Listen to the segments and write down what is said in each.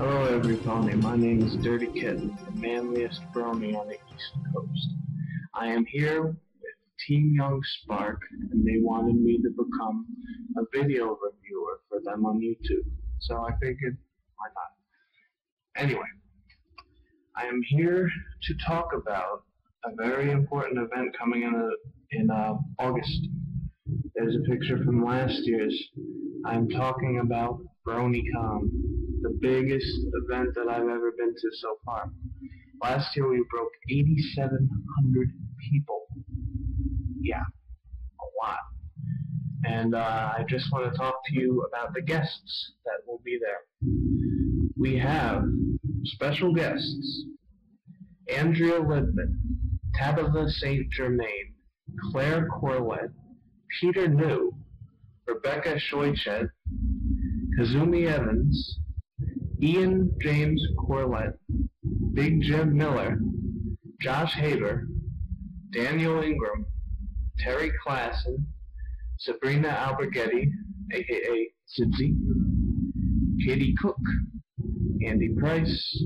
Hello everybody, my name is Dirty Kitten, the manliest brony on the East Coast. I am here with Team Young Spark, and they wanted me to become a video reviewer for them on YouTube. So I figured, why not? Anyway, I am here to talk about a very important event coming in, a, in uh, August. There's a picture from last year's. I'm talking about BronyCon, the biggest event that I've ever been to so far. Last year we broke 8,700 people. Yeah, a lot. And uh, I just want to talk to you about the guests that will be there. We have special guests Andrea Libman, Tabitha St. Germain, Claire Corlett, Peter New, Rebecca Shoichet, Kazumi Evans, Ian James Corlett, Big Jim Miller, Josh Haber, Daniel Ingram, Terry Klassen, Sabrina Alberghetti, aka Sibsy, Katie Cook, Andy Price,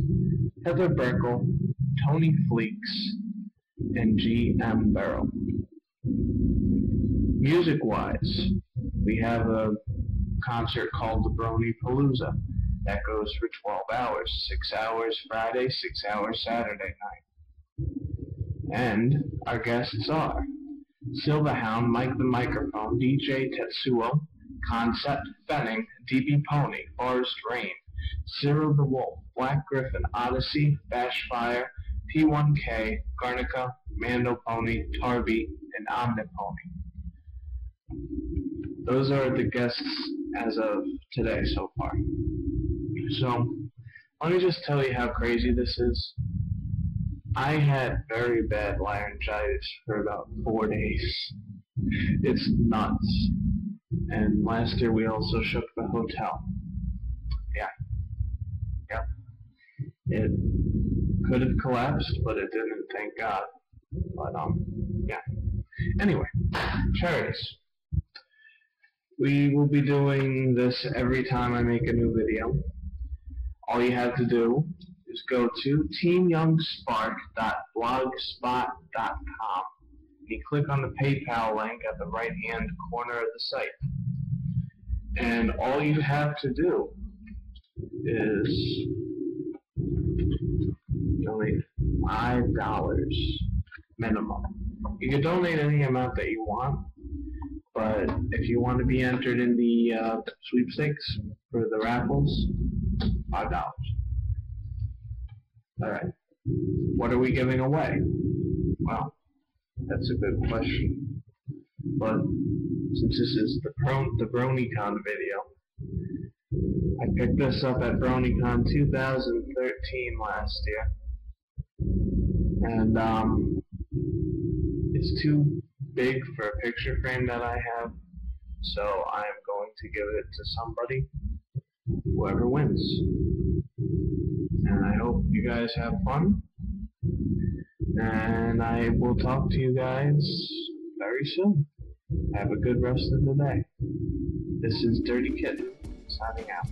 Heather Breckel, Tony Fleecs, and G.M. Berrow. Music-wise, we have a concert called the Brony Palooza that goes for 12 hours, 6 hours Friday, 6 hours Saturday night. And our guests are SilvaHound, Mic the Microphone, DJ Tetsuo, Concept, Fenning, DB Pony, Forest Rain, Cyril the Wolf, Black Griffin, Odyssey, Bashfire, P1K, Garnica, MandoPony, Tarby, and Omnipony. Those are the guests as of today so far. So, let me just tell you how crazy this is. I had very bad laryngitis for about four days. It's nuts. And last year we also shook the hotel. Yeah. Yeah. It could have collapsed, but it didn't, thank God. But, um, yeah. Anyway, charities. We will be doing this every time I make a new video. All you have to do is go to teamyoungspark.blogspot.com. You click on the PayPal link at the right hand corner of the site. And all you have to do is donate five dollars minimum. You can donate any amount that you want, but if you want to be entered in the uh, sweepstakes for the raffles, five dollars. All right. What are we giving away? Well, that's a good question. But since this is the Pro the BronyCon video, I picked this up at BronyCon 2013 last year, and um, it's too big for a picture frame that I have, so I am going to give it to somebody, whoever wins. And I hope you guys have fun, and I will talk to you guys very soon. Have a good rest of the day. This is Dirty Kitten signing out.